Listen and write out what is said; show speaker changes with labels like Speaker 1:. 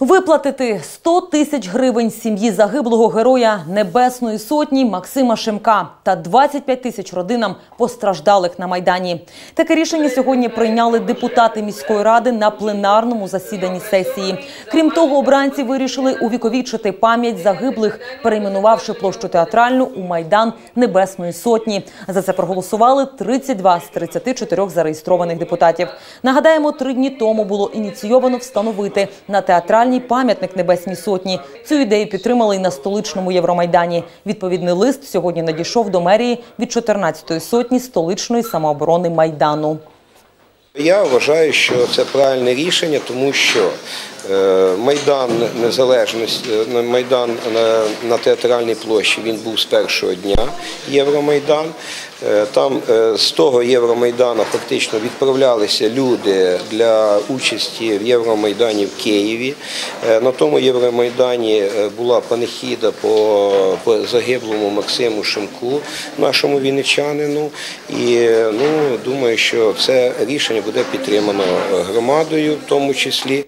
Speaker 1: Виплатити 100 тисяч гривень сім'ї загиблого героя Небесної сотні Максима Шемка та 25 тисяч родинам постраждалих на майдані. Таке рішення сьогодні прийняли депутати міської ради на пленарному засіданні сесії. Крім того, обранці вирішили увіковічити пам'ять загиблих, перейменувавши площу театральну у майдан Небесної сотні. За це проголосували 32 з 34 зареєстрованих депутатів. Нагадаємо, три дні тому було ініційовано встановити на театральній пам'ятник Небесній сотні. Цю ідею підтримали й на столичному Євромайдані. Відповідний лист сьогодні надійшов до мерії від 14-ї сотні столичної самооборони майдану.
Speaker 2: Я вважаю, що це правильне рішення, тому що Майдан Незалежності, е, Майдан на, театральній площі він був з першого дня Євромайдан. Е, Там е, з того Євромайдану фактично відправлялися люди для участі в Євромайдані в Києві. Е, На тому Євромайдані е, була панихіда по, загиблому Максиму Шимку, нашому вінничанину. І е, ну, думаю, що це рішення буде підтримано громадою в тому числі.